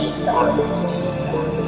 vibes. Star.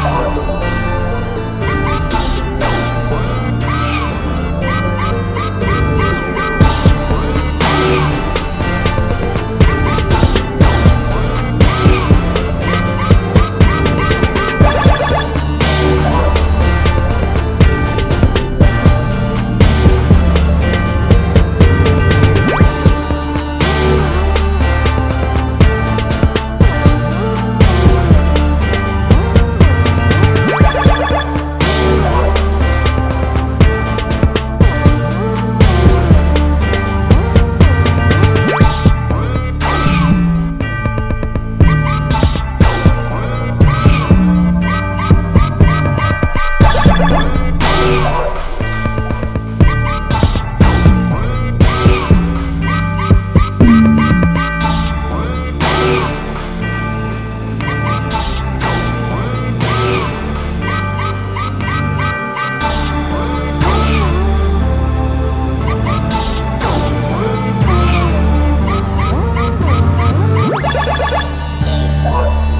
Música stop.